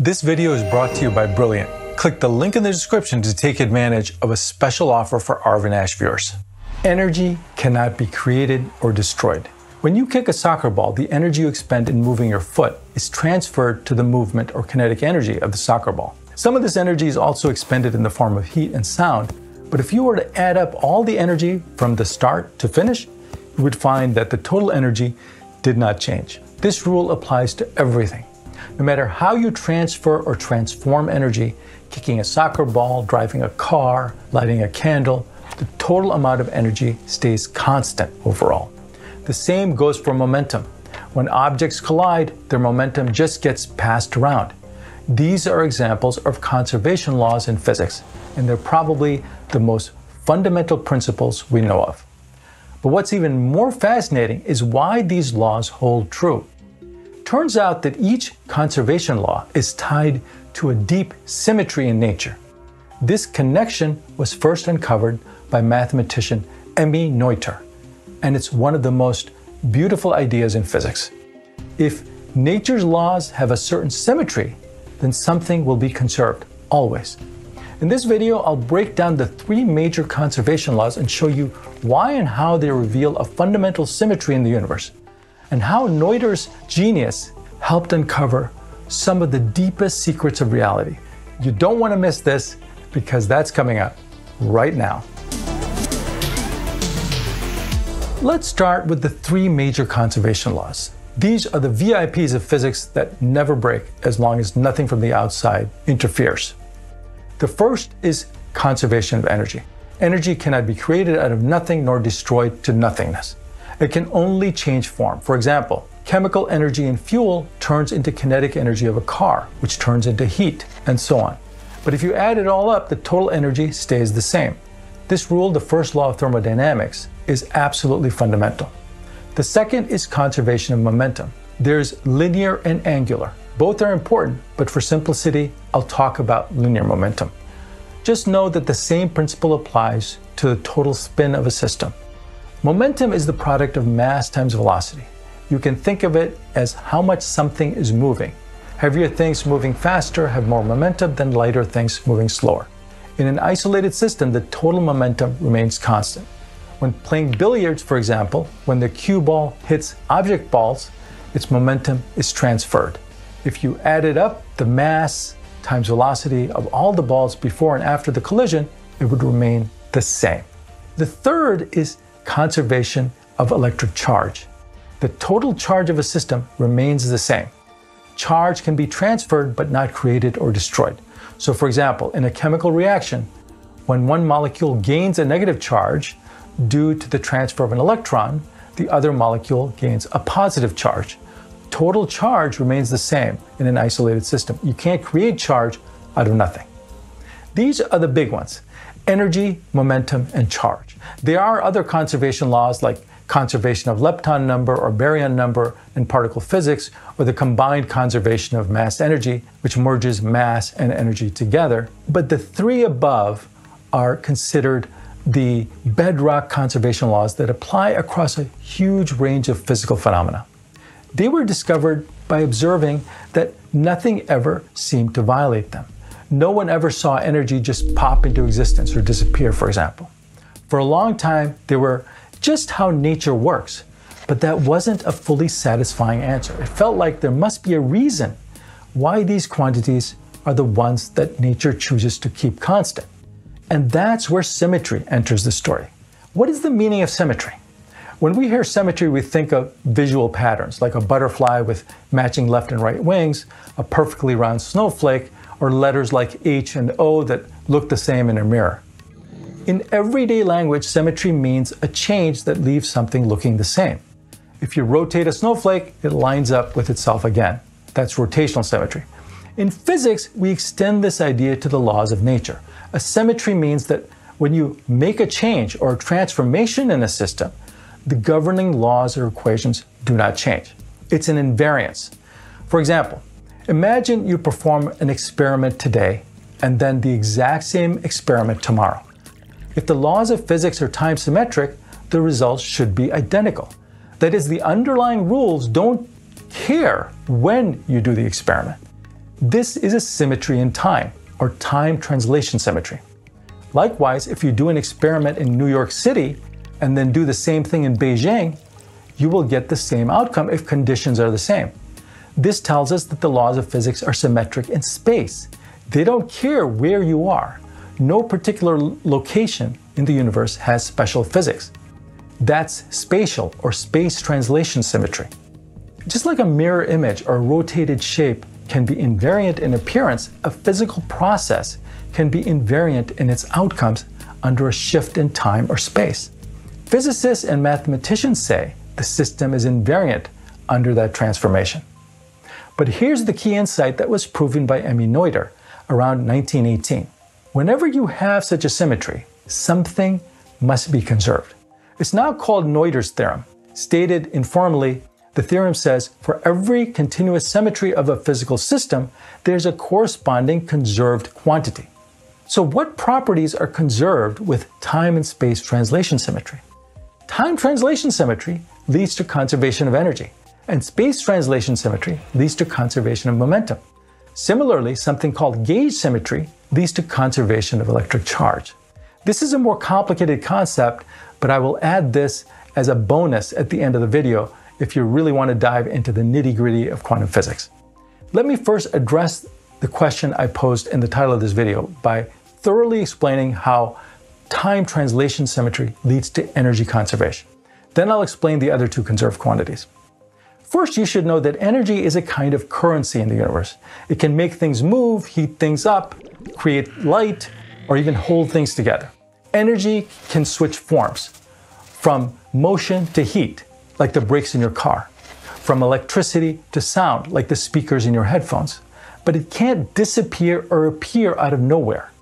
This video is brought to you by Brilliant. Click the link in the description to take advantage of a special offer for Arvin Ash viewers. Energy cannot be created or destroyed. When you kick a soccer ball, the energy you expend in moving your foot is transferred to the movement or kinetic energy of the soccer ball. Some of this energy is also expended in the form of heat and sound, but if you were to add up all the energy from the start to finish, you would find that the total energy did not change. This rule applies to everything. No matter how you transfer or transform energy, kicking a soccer ball, driving a car, lighting a candle, the total amount of energy stays constant overall. The same goes for momentum. When objects collide, their momentum just gets passed around. These are examples of conservation laws in physics, and they're probably the most fundamental principles we know of. But what's even more fascinating is why these laws hold true. Turns out that each conservation law is tied to a deep symmetry in nature. This connection was first uncovered by mathematician Emmy Noether and it's one of the most beautiful ideas in physics. If nature's laws have a certain symmetry, then something will be conserved, always. In this video, I'll break down the three major conservation laws and show you why and how they reveal a fundamental symmetry in the universe, and how Noether's genius helped uncover some of the deepest secrets of reality. You don't want to miss this because that's coming up right now. Let's start with the three major conservation laws. These are the VIPs of physics that never break as long as nothing from the outside interferes. The first is conservation of energy. Energy cannot be created out of nothing nor destroyed to nothingness. It can only change form. For example, chemical energy in fuel turns into kinetic energy of a car, which turns into heat, and so on. But if you add it all up, the total energy stays the same. This rule, the first law of thermodynamics, is absolutely fundamental. The second is conservation of momentum. There's linear and angular. Both are important, but for simplicity, I'll talk about linear momentum. Just know that the same principle applies to the total spin of a system. Momentum is the product of mass times velocity. You can think of it as how much something is moving. Heavier things moving faster have more momentum than lighter things moving slower. In an isolated system, the total momentum remains constant. When playing billiards, for example, when the cue ball hits object balls, its momentum is transferred. If you added up the mass times velocity of all the balls before and after the collision, it would remain the same. The third is conservation of electric charge. The total charge of a system remains the same. Charge can be transferred but not created or destroyed. So, for example, in a chemical reaction, when one molecule gains a negative charge due to the transfer of an electron, the other molecule gains a positive charge. Total charge remains the same in an isolated system. You can't create charge out of nothing. These are the big ones energy, momentum, and charge. There are other conservation laws like conservation of lepton number or baryon number in particle physics, or the combined conservation of mass energy, which merges mass and energy together. But the three above are considered the bedrock conservation laws that apply across a huge range of physical phenomena. They were discovered by observing that nothing ever seemed to violate them. No one ever saw energy just pop into existence or disappear, for example. For a long time, they were just how nature works. But that wasn't a fully satisfying answer. It felt like there must be a reason why these quantities are the ones that nature chooses to keep constant. And that's where symmetry enters the story. What is the meaning of symmetry? When we hear symmetry, we think of visual patterns, like a butterfly with matching left and right wings, a perfectly round snowflake, or letters like H and O that look the same in a mirror. In everyday language, symmetry means a change that leaves something looking the same. If you rotate a snowflake, it lines up with itself again. That's rotational symmetry. In physics, we extend this idea to the laws of nature. A symmetry means that when you make a change or a transformation in a system, the governing laws or equations do not change. It's an invariance. For example, imagine you perform an experiment today and then the exact same experiment tomorrow. If the laws of physics are time symmetric, the results should be identical. That is, the underlying rules don't care when you do the experiment. This is a symmetry in time, or time translation symmetry. Likewise, if you do an experiment in New York City and then do the same thing in Beijing, you will get the same outcome if conditions are the same. This tells us that the laws of physics are symmetric in space. They don't care where you are. No particular location in the universe has special physics. That's spatial or space translation symmetry. Just like a mirror image or a rotated shape can be invariant in appearance, a physical process can be invariant in its outcomes under a shift in time or space. Physicists and mathematicians say the system is invariant under that transformation. But here's the key insight that was proven by Emmy Noether around 1918. Whenever you have such a symmetry, something must be conserved. It's now called Noether's theorem. Stated informally, the theorem says for every continuous symmetry of a physical system, there's a corresponding conserved quantity. So, what properties are conserved with time and space translation symmetry? Time translation symmetry leads to conservation of energy, and space translation symmetry leads to conservation of momentum. Similarly, something called gauge symmetry leads to conservation of electric charge. This is a more complicated concept, but I will add this as a bonus at the end of the video if you really want to dive into the nitty gritty of quantum physics. Let me first address the question I posed in the title of this video by thoroughly explaining how time translation symmetry leads to energy conservation. Then I'll explain the other two conserved quantities. First, you should know that energy is a kind of currency in the universe. It can make things move, heat things up, create light, or even hold things together. Energy can switch forms from motion to heat, like the brakes in your car, from electricity to sound, like the speakers in your headphones. But it can't disappear or appear out of nowhere.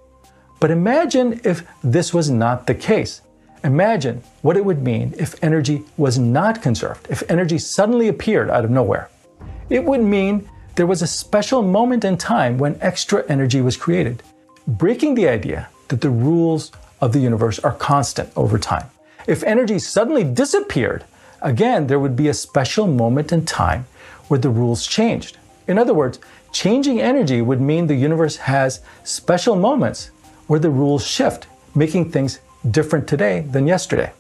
But imagine if this was not the case. Imagine what it would mean if energy was not conserved, if energy suddenly appeared out of nowhere. It would mean there was a special moment in time when extra energy was created, breaking the idea that the rules of the universe are constant over time. If energy suddenly disappeared, again, there would be a special moment in time where the rules changed. In other words, changing energy would mean the universe has special moments where the rules shift, making things different today than yesterday.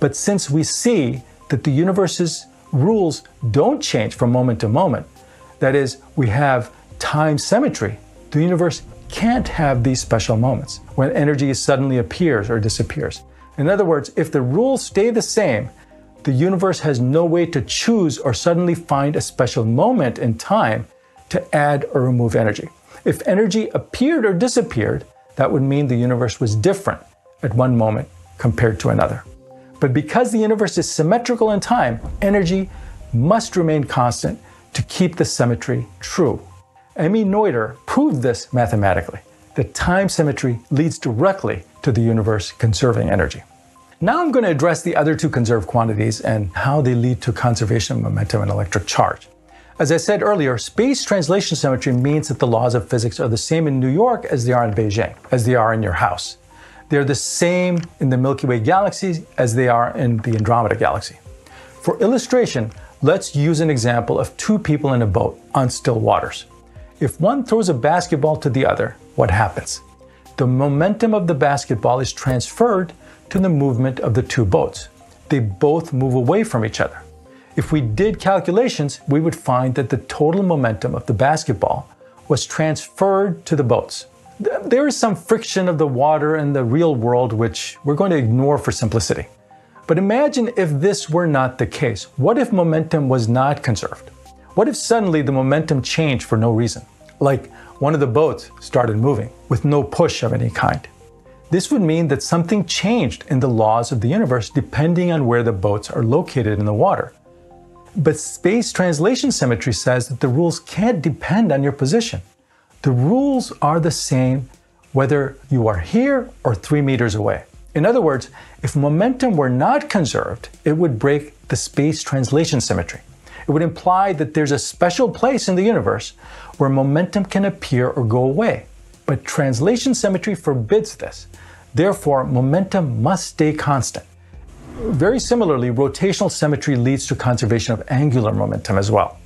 But since we see that the universe's rules don't change from moment to moment, that is, we have time symmetry, the universe can't have these special moments when energy suddenly appears or disappears. In other words, if the rules stay the same, the universe has no way to choose or suddenly find a special moment in time to add or remove energy. If energy appeared or disappeared, that would mean the universe was different at one moment compared to another. But because the universe is symmetrical in time, energy must remain constant to keep the symmetry true. Emmy Noether proved this mathematically, that time symmetry leads directly to the universe conserving energy. Now I'm going to address the other two conserved quantities and how they lead to conservation of momentum and electric charge. As I said earlier, space translation symmetry means that the laws of physics are the same in New York as they are in Beijing, as they are in your house. They're the same in the Milky Way galaxy as they are in the Andromeda galaxy. For illustration, let's use an example of two people in a boat on still waters. If one throws a basketball to the other, what happens? The momentum of the basketball is transferred to the movement of the two boats. They both move away from each other. If we did calculations, we would find that the total momentum of the basketball was transferred to the boats. There is some friction of the water in the real world, which we're going to ignore for simplicity. But imagine if this were not the case. What if momentum was not conserved? What if suddenly the momentum changed for no reason? Like one of the boats started moving with no push of any kind. This would mean that something changed in the laws of the universe depending on where the boats are located in the water. But space translation symmetry says that the rules can't depend on your position. The rules are the same whether you are here or three meters away. In other words, if momentum were not conserved, it would break the space translation symmetry. It would imply that there's a special place in the universe where momentum can appear or go away. But translation symmetry forbids this. Therefore, momentum must stay constant. Very similarly, rotational symmetry leads to conservation of angular momentum as well.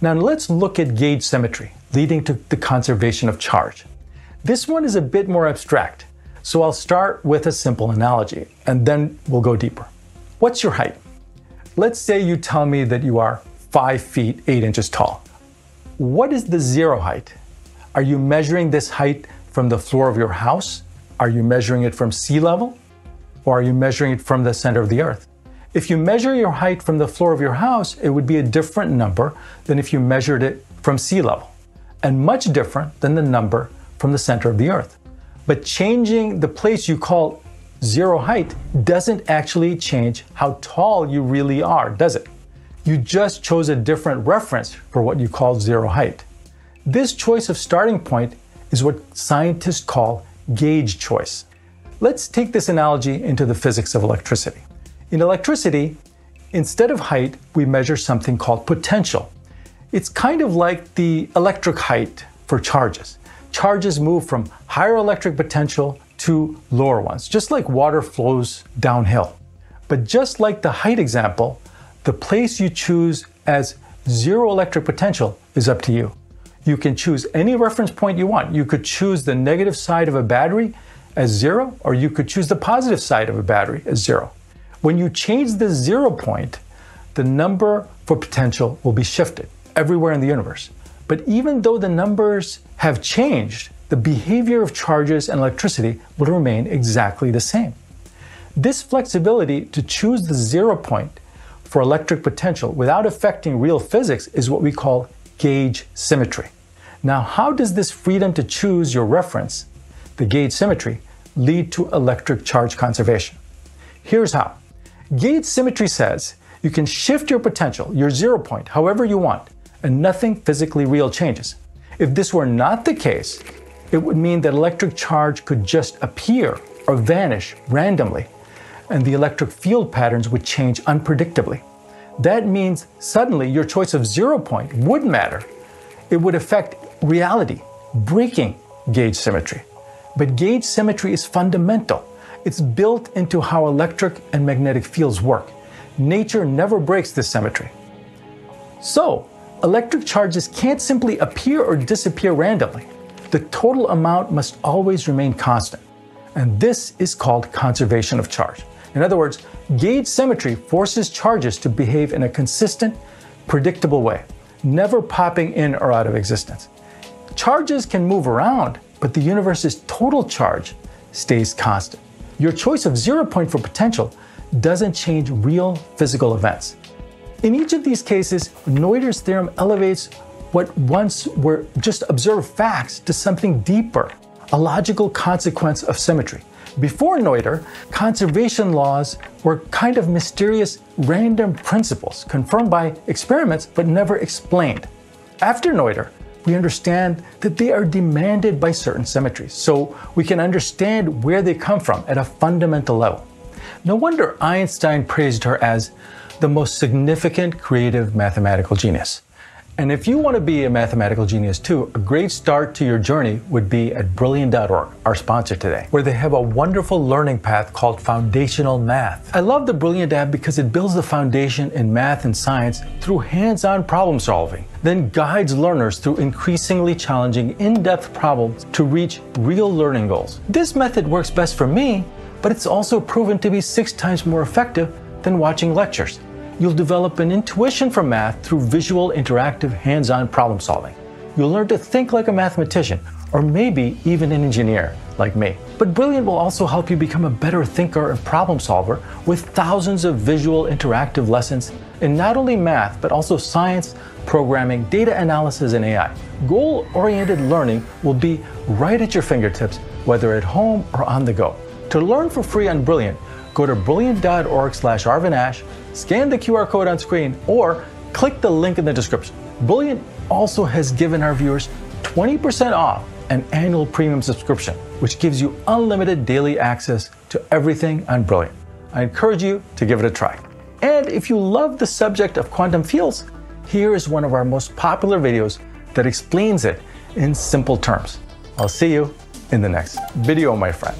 Now let's look at gauge symmetry, leading to the conservation of charge. This one is a bit more abstract, so I'll start with a simple analogy and then we'll go deeper. What's your height? Let's say you tell me that you are 5 feet 8 inches tall. What is the zero height? Are you measuring this height from the floor of your house? Are you measuring it from sea level? Or are you measuring it from the center of the earth? If you measure your height from the floor of your house, it would be a different number than if you measured it from sea level, and much different than the number from the center of the earth. But changing the place you call zero height doesn't actually change how tall you really are, does it? You just chose a different reference for what you call zero height. This choice of starting point is what scientists call gauge choice. Let's take this analogy into the physics of electricity. In electricity, instead of height, we measure something called potential. It's kind of like the electric height for charges. Charges move from higher electric potential to lower ones, just like water flows downhill. But just like the height example, the place you choose as zero electric potential is up to you. You can choose any reference point you want. You could choose the negative side of a battery as zero, or you could choose the positive side of a battery as zero. When you change the zero point, the number for potential will be shifted everywhere in the universe. But even though the numbers have changed, the behavior of charges and electricity will remain exactly the same. This flexibility to choose the zero point for electric potential without affecting real physics is what we call gauge symmetry. Now, how does this freedom to choose your reference, the gauge symmetry, lead to electric charge conservation? Here's how. Gauge symmetry says you can shift your potential, your zero point, however you want, and nothing physically real changes. If this were not the case, it would mean that electric charge could just appear or vanish randomly and the electric field patterns would change unpredictably. That means suddenly your choice of zero point would matter. It would affect reality, breaking gauge symmetry. But gauge symmetry is fundamental. It's built into how electric and magnetic fields work. Nature never breaks this symmetry. So, electric charges can't simply appear or disappear randomly. The total amount must always remain constant. And this is called conservation of charge. In other words, gauge symmetry forces charges to behave in a consistent, predictable way, never popping in or out of existence. Charges can move around, but the universe's total charge stays constant. Your choice of zero point for potential doesn't change real physical events. In each of these cases, Noether's theorem elevates what once were just observed facts to something deeper, a logical consequence of symmetry. Before Noether, conservation laws were kind of mysterious, random principles confirmed by experiments but never explained. After Noether, we understand that they are demanded by certain symmetries, so we can understand where they come from at a fundamental level. No wonder Einstein praised her as the most significant creative mathematical genius. And if you want to be a mathematical genius too, a great start to your journey would be at Brilliant.org, our sponsor today, where they have a wonderful learning path called Foundational Math. I love the Brilliant app because it builds the foundation in math and science through hands on problem solving, then guides learners through increasingly challenging in depth problems to reach real learning goals. This method works best for me, but it's also proven to be six times more effective than watching lectures you'll develop an intuition for math through visual, interactive, hands on problem solving. You'll learn to think like a mathematician, or maybe even an engineer like me. But Brilliant will also help you become a better thinker and problem solver with thousands of visual, interactive lessons in not only math, but also science, programming, data analysis, and AI. Goal oriented learning will be right at your fingertips, whether at home or on the go. To learn for free on Brilliant, go to brilliant.org slash arvinash, scan the QR code on screen, or click the link in the description. Brilliant also has given our viewers 20% off an annual premium subscription, which gives you unlimited daily access to everything on Brilliant. I encourage you to give it a try. And if you love the subject of quantum fields, here is one of our most popular videos that explains it in simple terms. I'll see you in the next video, my friend.